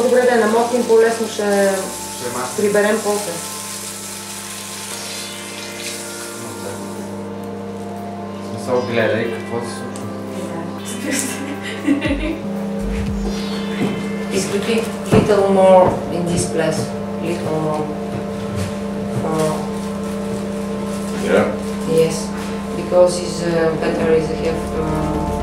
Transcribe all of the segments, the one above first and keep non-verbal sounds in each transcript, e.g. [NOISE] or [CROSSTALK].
по-добре да я намокнем, по-лесно ще Ще е масло. приберем после. В смисъл, гледай какво се случва. [LAUGHS] It could be little more in this place, little more. For, Yeah. yes, because it's uh, better is have. Uh,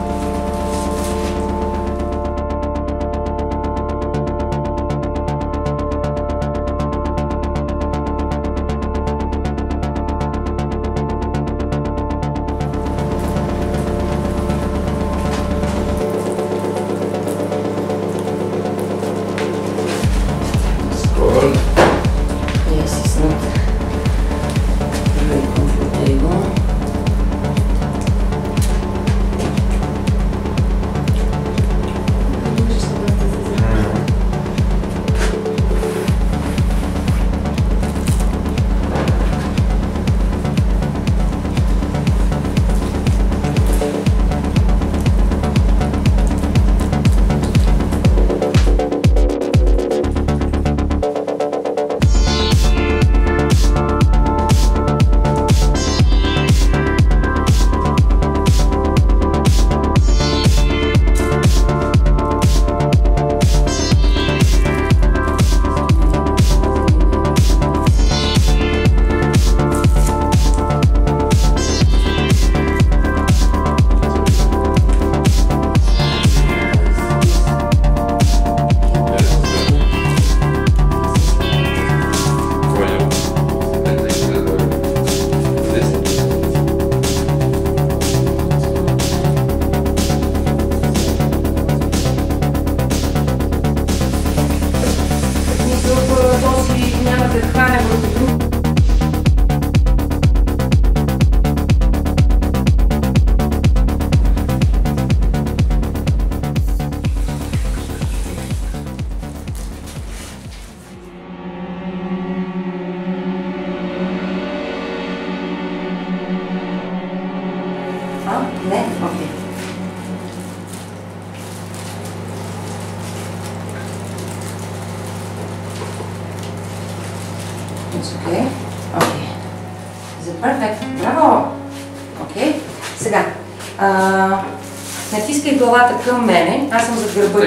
към мене. Аз съм зад гърба.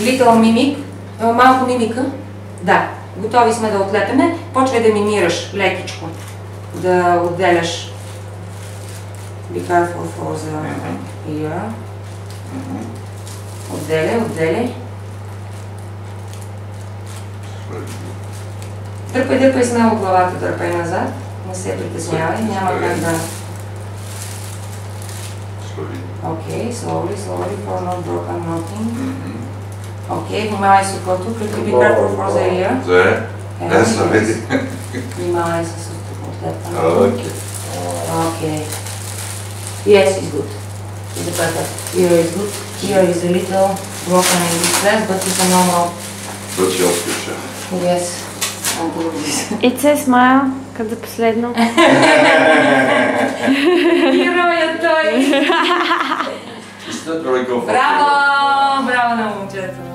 Little мимик. А, Малко мимика. Да. Готови сме да отлепеме. Почвай да мимираш лекичко. Да отделяш. Be careful for the ear. Отделяй, отделяй. Дърпай, дърпай смело главата, дърпай назад. Не се притеснявай, няма как да... Слови. Окей, slowly, slowly, for not broken nothing. Окей, внимавай с окото, прикрепи careful for the ear. Зе. Е, Е, слави. Внимавай с отдепа. Окей. Okay. Yes, it's good. It's perfect. Here is good. Here is a little broken in this place, but it's a normal. But she also should. Yes. I'll do this. It says smile, Като последно. [LAUGHS] Героя той! Браво! Браво на момчето!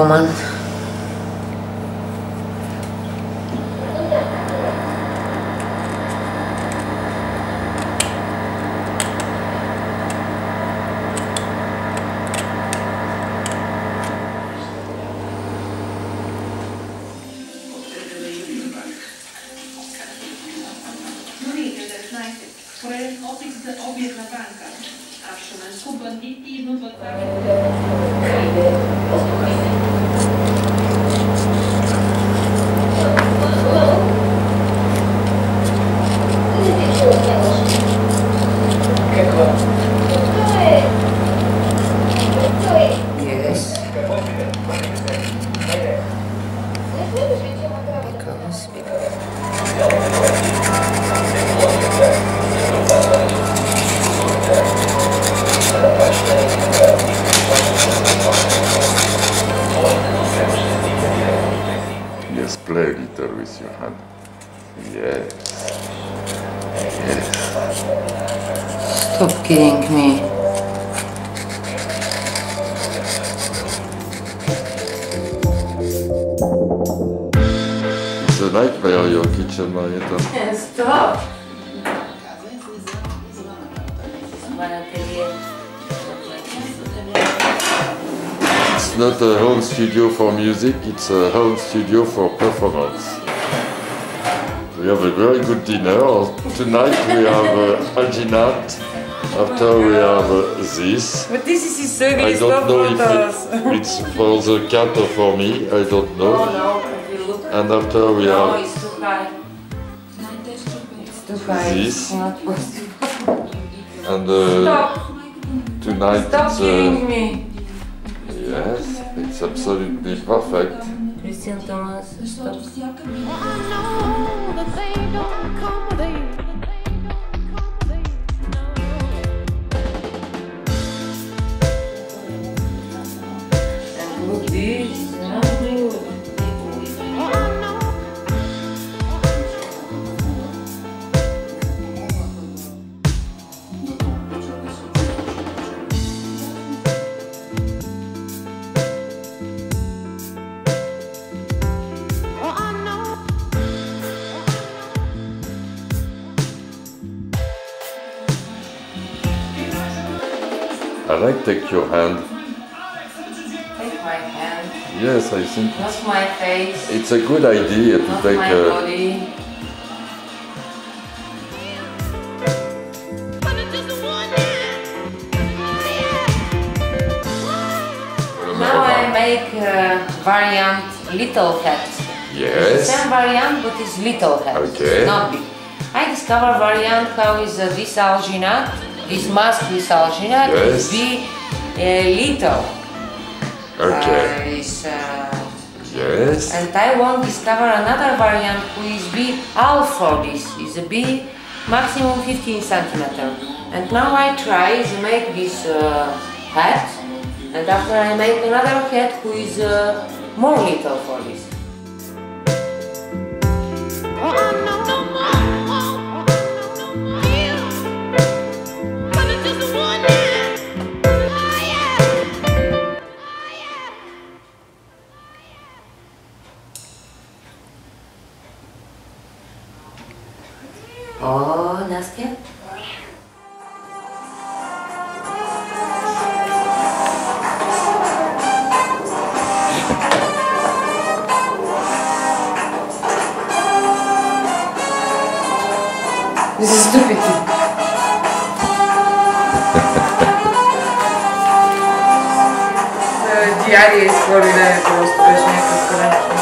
This woman. Spre obiect de obiect na banka. A w Szymańsku bandyci idą w ataki. Yes. Because Yes, play a little with your hand. Yes. Yes. Stop kidding me. It's a nightmare, your kitchen, Marietta. Stop. My atelier. It's not a home studio for music, it's a home studio for performance. We have a very good dinner. Tonight we have uh, alginat. After we have uh, this. But this is his service, I don't stop know if it, it's for the cat or for me. I don't [LAUGHS] Oh know. no, if you look. And after we No, have it's too high. It's too high. This. It's not possible. and uh, Stop. tonight Stop it's kidding uh, me. yes, it's absolutely perfect. Christian Thomas, stop. I like take your hand. Take my hand. Yes, I think Not my face. it's a good idea to Not take my a body. But it's just one night. Yeah. Now I make uh, variant little hat. yes. it's Same variant, but it's little hat. Okay. Not big. I discover variant how is uh, this alginat, this mask with alginat Yes. is be uh, little. Okay. Uh, is, uh, Yes. and I want discover another variant who is B half for this. Is a B maximum 15 centimeter. And now I try to make this uh, hat. And after I make another hat who is uh, more little for this. Диария изхвърля просто беше някакъв крънчен.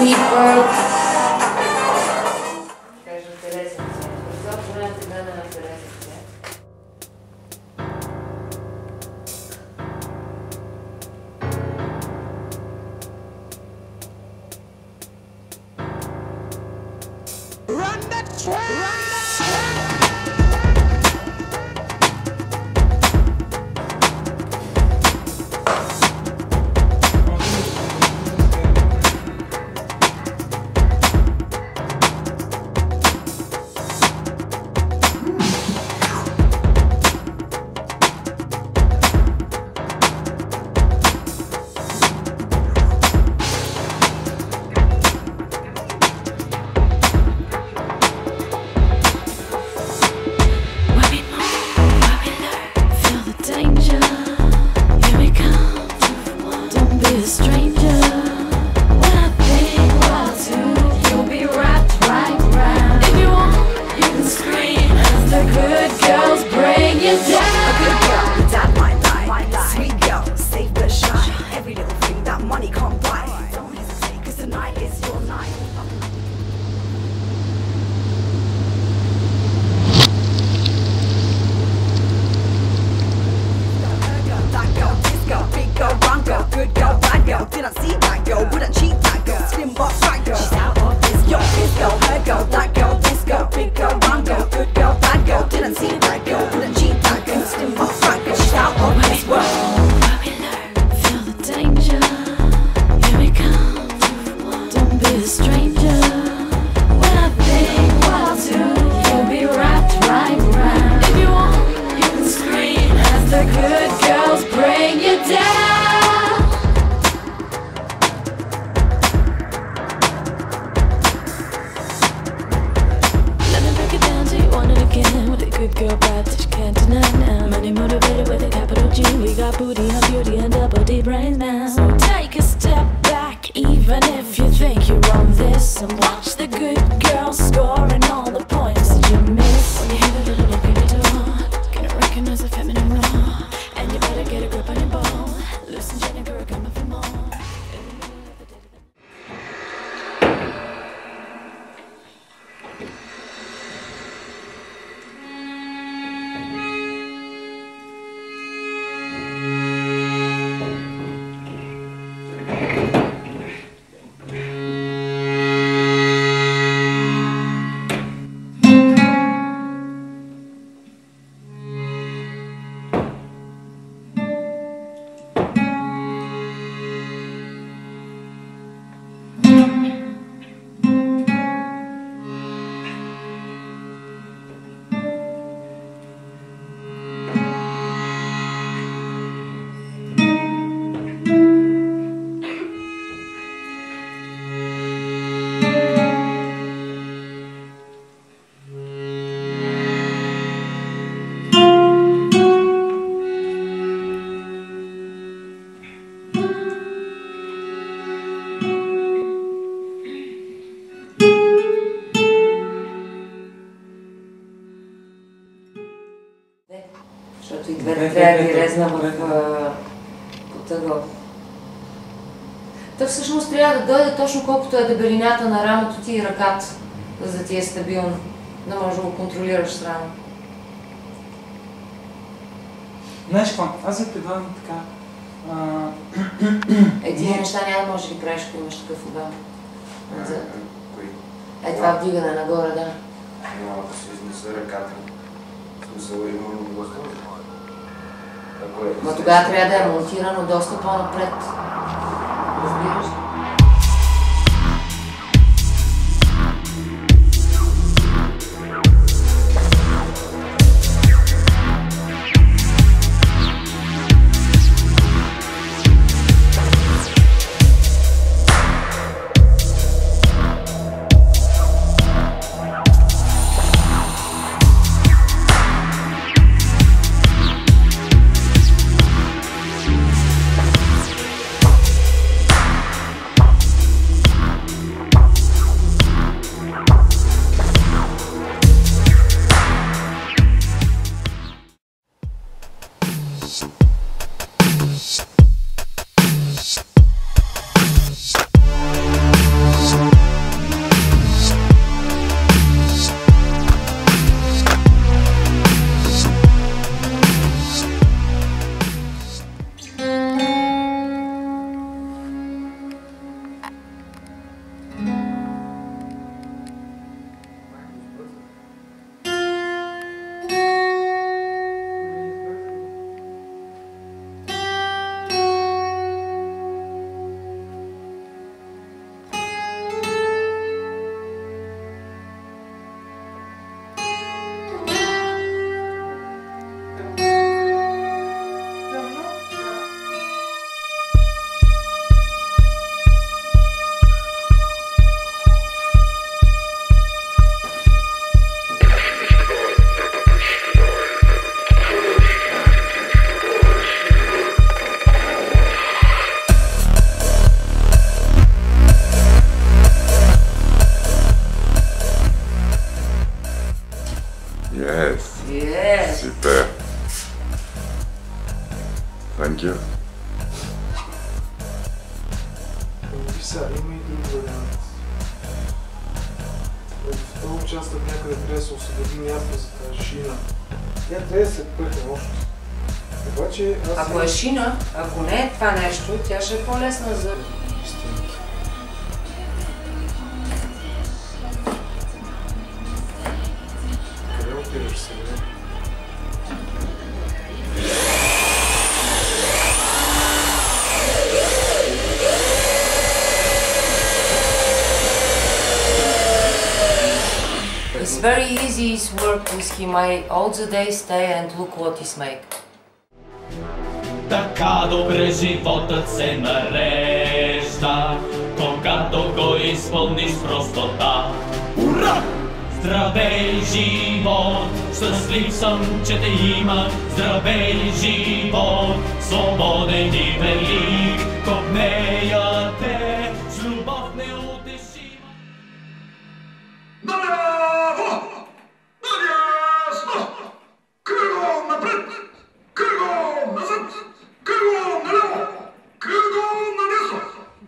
Липа. Кажа tonight is your night. Точно колкото е дебелината на рамото ти и ръката, за да ти е стабилно, да можеш да го контролираш срано. Знаеш какво? Аз ви предлагам така. А, [CLEARS THROAT] Е, неща няма да можеш да ги правиш, ако имаш такъв обем. Кои? Е, това вдигане нагоре, да. Но ако се изнеса ръката, смисъл имам е... Но тогава трябва да е монтирано доста по-напред. Разбираш? Сега, има и друг вариант. В този участък някъде трябва да се освободи място за тази шина. Тя трябва да се пъхне още. Обаче аз... Ако е шина, ако не е това нещо, тя ще е по-лесна за... work with him. I all the day stay and look what he's make. Така добре животът се нарежда, когато го изпълниш простота. Ура! Здравей, живот, щастлив съм, че те има. Здравей, живот, свободен и велик. Копнея те с любов неутешима. Наляво!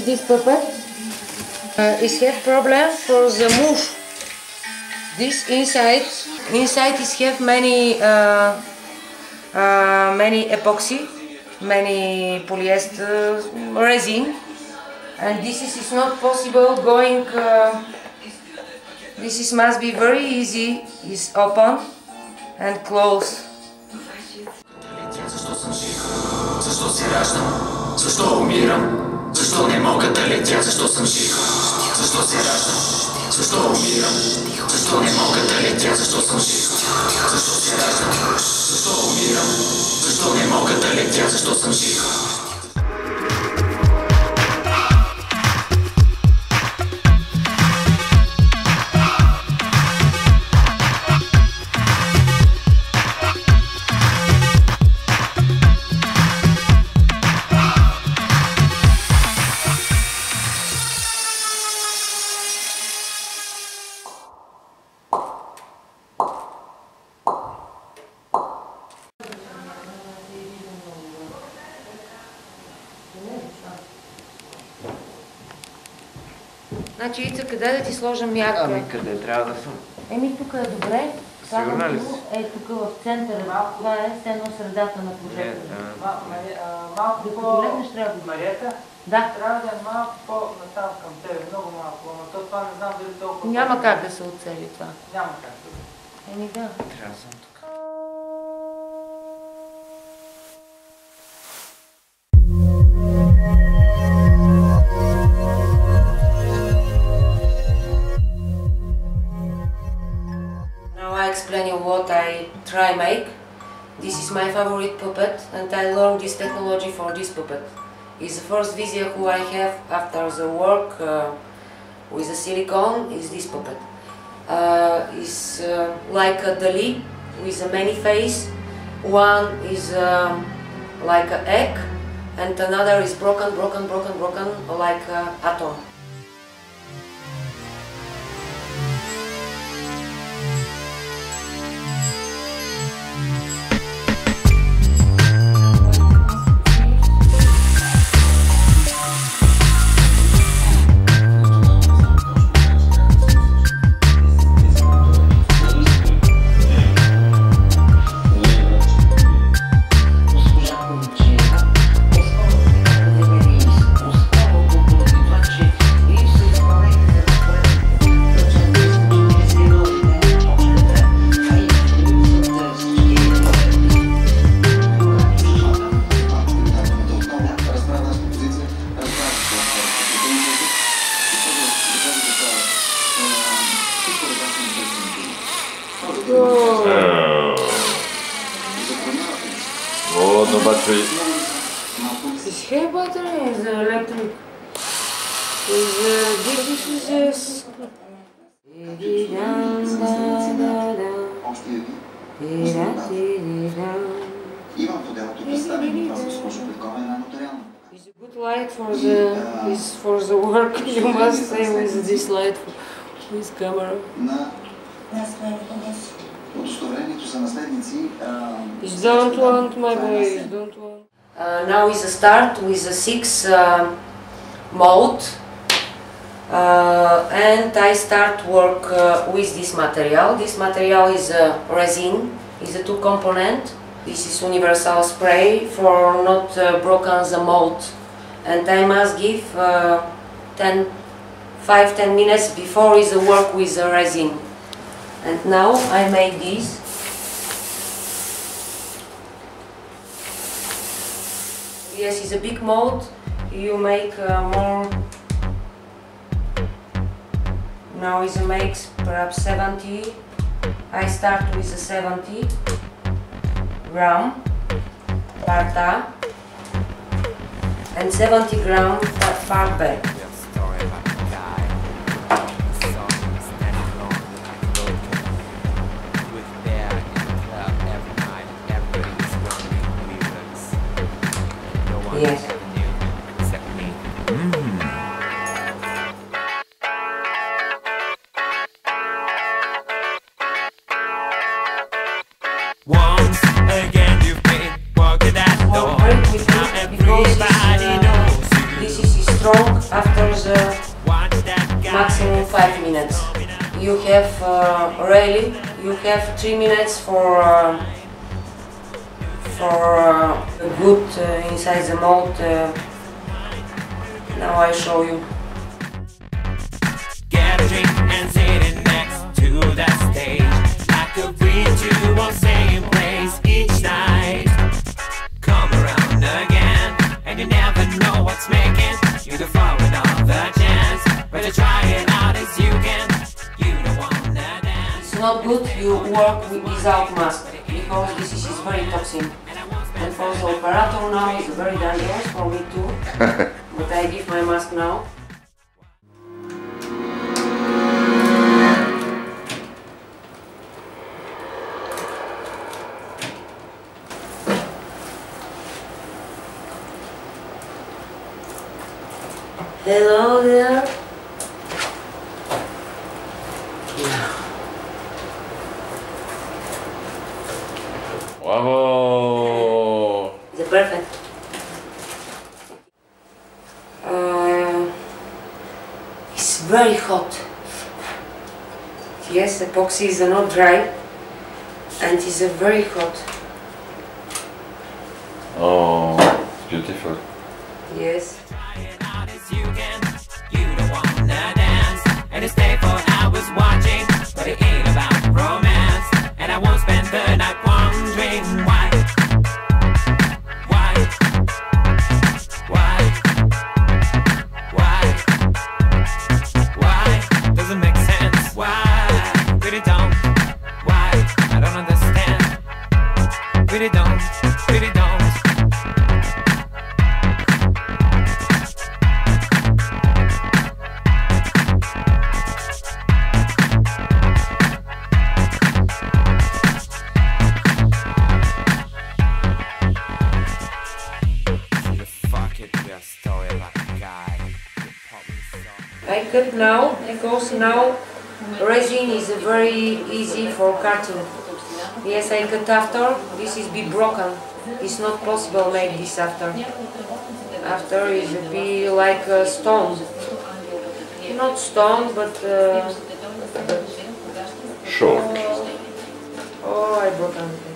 with this puppet. Uh, is have problem for the move. This inside, inside is have many, uh, uh, many epoxy, many polyester resin, and this is, is not possible going. Uh, this is must be very easy. Is open and close. Защо съм жив? Защо се раждам? Защо умирам? Защо не мога да летя? Защо съм жив? Защо се раждам? Защо умирам? Защо не мога да летя? Защо съм жив? Защо се раждам? Защо умирам? Защо не мога да летя? Защо съм жив? Сложа мярка? Ами къде трябва да съм? Еми, тук е добре. Сигурна ли си? Е, тук в центъра. Това е едно средата на прожектора. Малко легнеш, трябва да... Мариета, Да, трябва да е малко по-натам към тебе, много малко, но то това не знам дали толкова... няма как да се оцели това. Няма как. Еми да. Трябва да съм тук. Try make. This is my favorite puppet and I learned this technology for this puppet. It's the first video who I have after the work uh, with the silicone is this puppet. Uh, it's uh, like a Dali with a many face. One is um, like an egg and another is broken, broken, broken, broken like an atom. It's a good light for the is for the work. [LAUGHS] You must stay with this light with camera. You don't want my boy. Don't want. Uh, now is a start with a six uh, mode. Uh, and I start work uh, with this material. This material is a resin, is a two component. This is universal spray for not uh, broken the mold. And I must give uh, 10, 5-10 minutes before is the work with the resin. And now I make this. Yes, it's a big mold. You make uh, more. Now it makes perhaps 70. I start with a 70 gram parta and 70 gram far bag. Yes. Once You have uh, really, you have 3 minutes for uh, for uh, a good uh, inside the mold. Uh, now I show you. Get a drink and sitting next to the stage. A bridge you same place each night. Come around again, and you never know what's making you the of the chance. Better try it out as you can. It's not good you work with, without mask because this is very toxic. And for the operator now it's very dangerous for me too. [LAUGHS] but I give my mask now. Hello there. Bravo! The perfect. Uh, it's very hot. Yes, epoxy is not dry and it's very hot. Oh, beautiful. Yes. Cut after. This is be broken. It's not possible make this after. After is be like a stone. Not stone, but uh, Short. oh, I broken.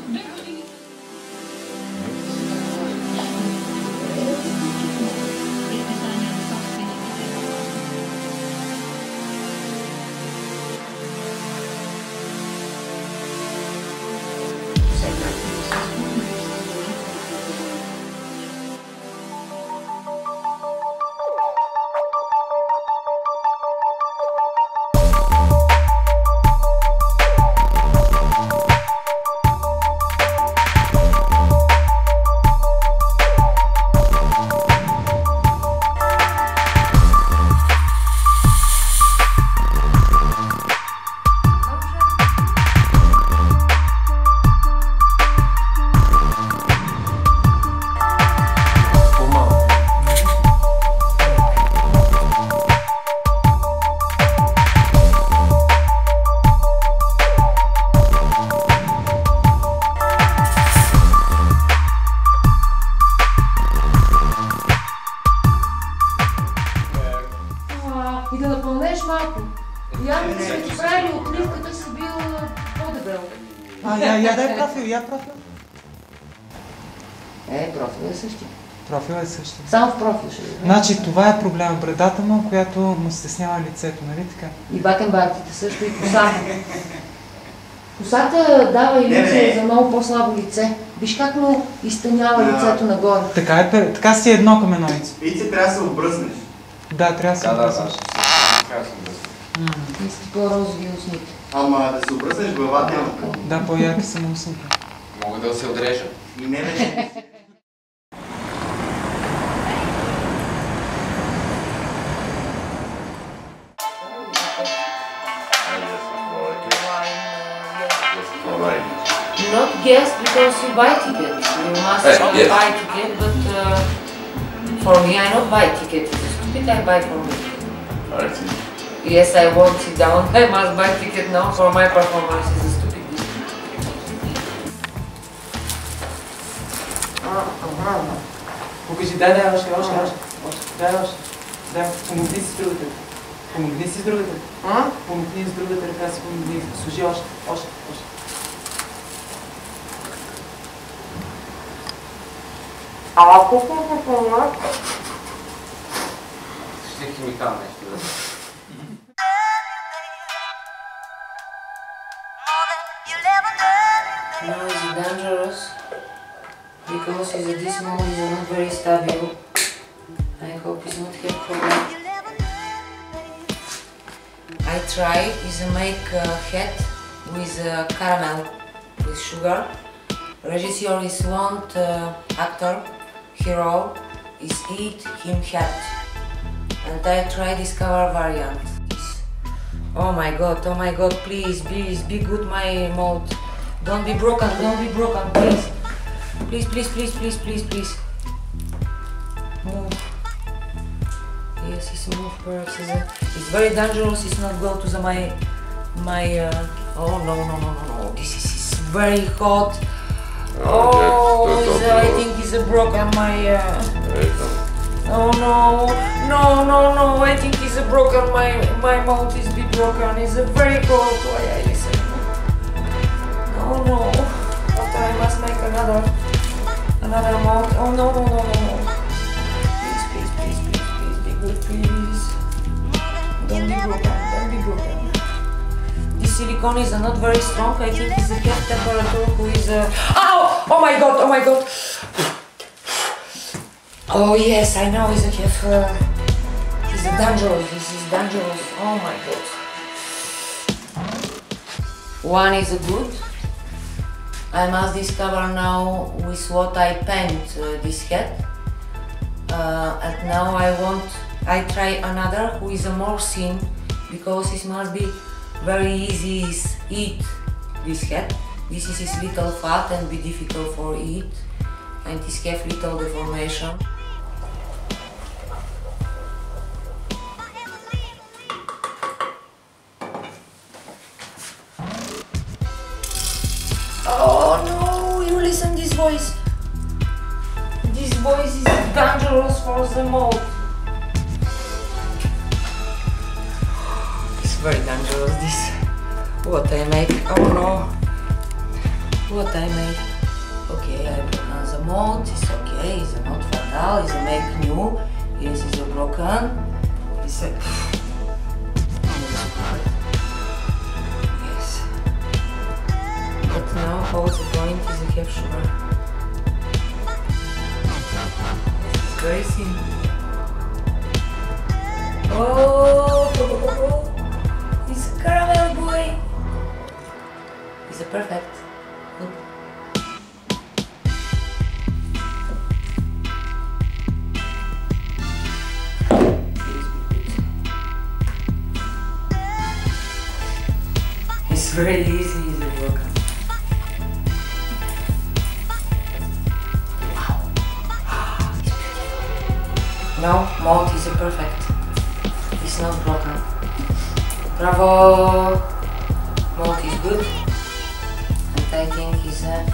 Само в профил ще видим. Значи това е проблема, брадата му, която му стеснява лицето, нали така? И бакенбардите също и коса. Косата дава Не, иллюзия не. за много по-слабо лице. Виж как му изтънява Да. лицето нагоре. Така е, така си едно към едно яйце. Ице трябва да се обръснеш. Да, трябва да се Да, да, да. обръснеш. Трябва да да И с по-розови устните. Ама да се обръснеш главата няма. Да, по-яки са му устните. Мога да се отрежа. И не вече. Not guest because you buy ticket. You must Eh, not yes. buy ticket, but uh, for me I not buy ticket. It's stupid I buy for me. I see. Yes, I won't sit down. [LAUGHS] I must buy ticket now for my performance. It's stupid. Покажи, дай, дай, още, още, още. още. Дай, още. Дай, помогни си с другата. Помогни си с другата. А? Помогни с другата ръка си, помогни. Служи още, още, още. Ayaküstü yapıyorsun. İşte kimi kalmıştı. Now is dangerous because at this moment is not very stable. I hope it's not here for that. I try is to make a hat with uh, caramel, with sugar. Regisseur is one uh, actor hero is eat him hat and I try discover variant. Oh my god, oh my god, please, please, be good my mode. Don't be broken, don't be broken, please. Please, please, please, please, please, please. Move. Yes, it's move perhaps. It's, a, it's very dangerous, it's not go to the my my uh, oh no no no no no this is, is very hot. Oh, that's I think it's a broken my uh, Oh no, no, no, no, I think it's a broken, my, my mouth is be broken, it's a very cold, why I listen. No, no, after I must make another, another mouth, oh no, no, no, no, no. Please, please, please, please, please, be good, please. Don't be broken, don't be broken. This is uh, not very strong, I think it's a cat temperature who is a... Ow! Oh my god, oh my god! Oh yes, I know he's a kef. Uh, dangerous. This is dangerous. Oh my god. One is good. I must discover now with what I paint uh, this head. Uh, and now I want. I try another who is a more thin because it must be very easy is eat this head. This is his little fat and be difficult for eat and this have little deformation. Oh no, you listen this voice. This voice is dangerous for the mouth. Very dangerous this. What I make? Oh no. What I make? Okay, I pronounce the mold, it's okay, it's not fatal, it's a make new, it's broken, it's a... Yes. But now what's the point is a have sugar. It's very thin. Oh, [LAUGHS] caramel boy. It's a perfect. Good. It's very easy, ah, it's a broken. No, mouth is perfect. It's not broken. Bravo! Mouth is good. And I think is uh,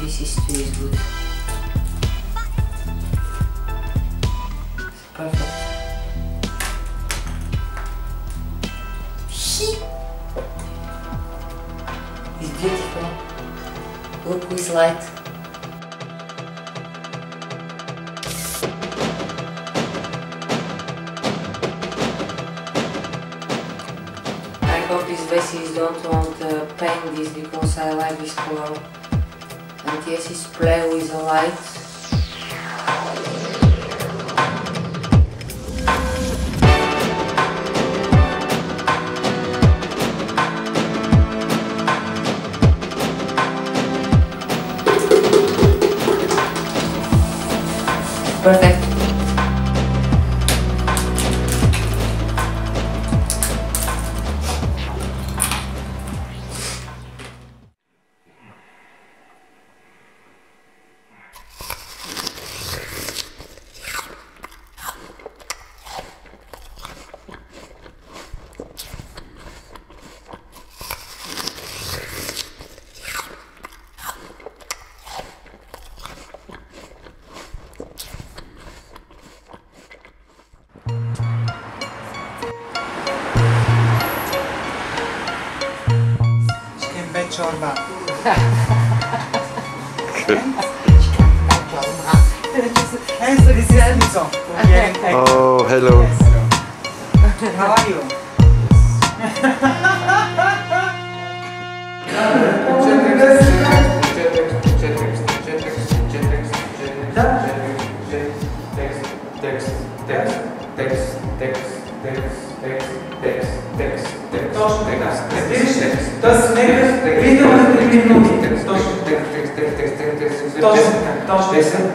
this is too is good. Perfect. It's beautiful. Look with light. And yes, it's play with the light oh, hello. Yes. hello. How are you? Então, então, é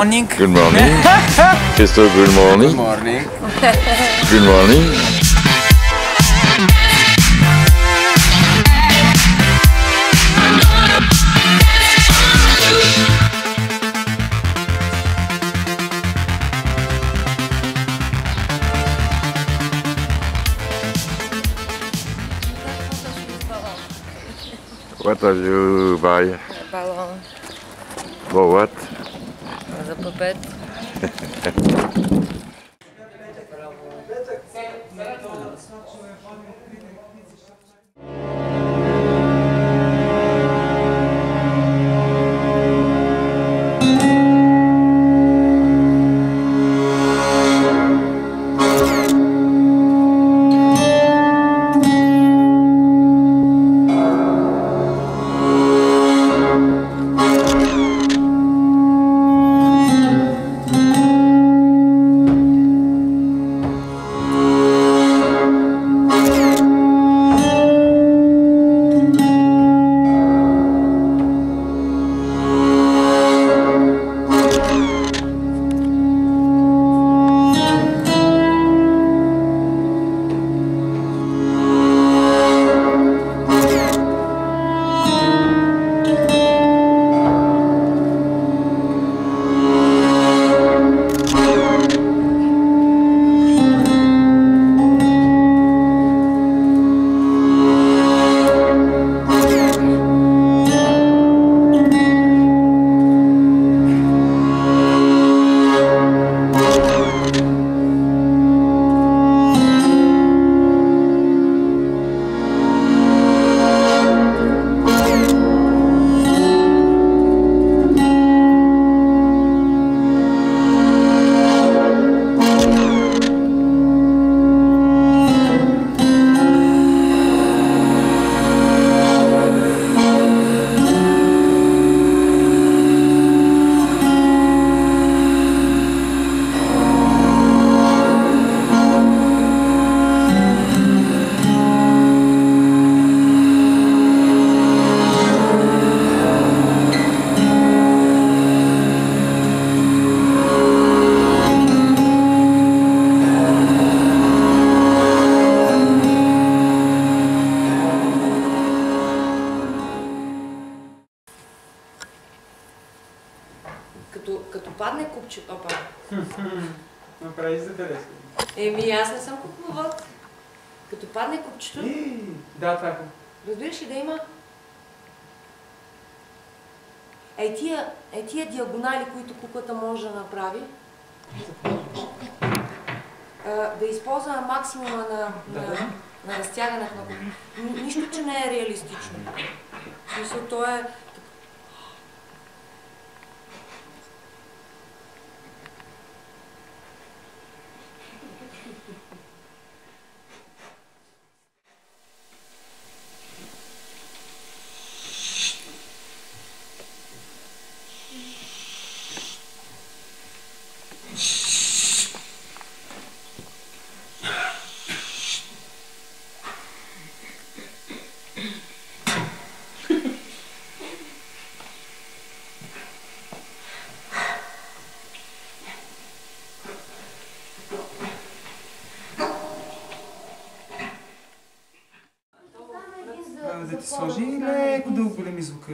morning. Good morning. [LAUGHS] Esther, good morning. Good morning. good morning. What are you buy? Ballon. For what? but [LAUGHS] Shh.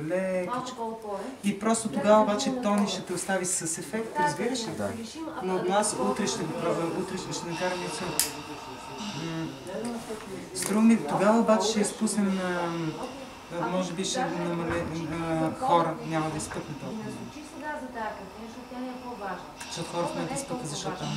Оголеми звука, лекичко. И просто тогава обаче Тони ще те остави с ефект, разбираш ли? Да. Но аз утре ще го пробвам, утре ще, ще накарам цяло. Струва ми, тогава обаче ще изпуснем, може би ще намале а, хора, няма да изпъкне толкова. защото е хора в момента изпъкват, защото там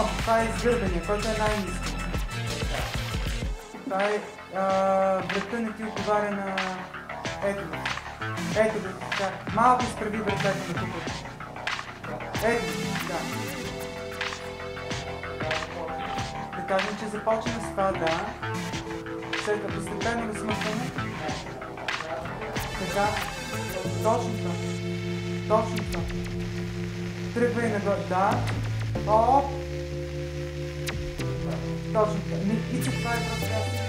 Едно, това е изгърбения, който е най-низко. Това е а, врата не ти отговаря на... Ето го. Ето го, така. Малко изправи вратата на тук. Ето го, да. Да кажем, че започна с това, да. След като постепенно размъкваме. Така. Точно това. Точно това. Тръгвай нагоре. Да. Оп! nós, Mitsubishi vai para a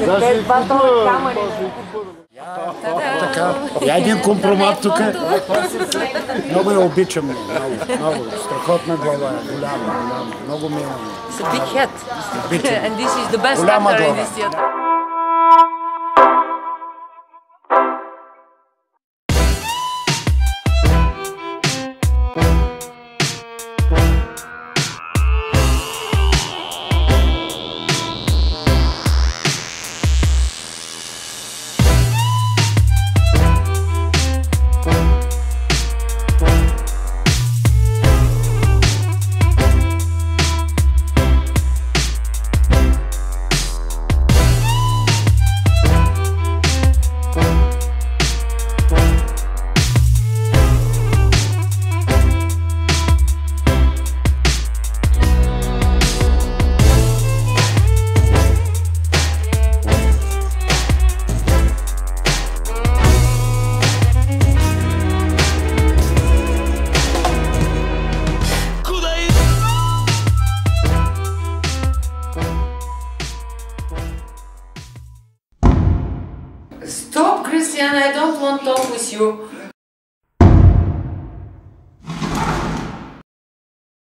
Еми след те два тона камъни. Така, я един компромат тук. Много я обичам. Много, много. Страхотна глава. е, Голяма, голяма. Много мила. It's a big head. And this is the best Голяма actor in глава. this theater.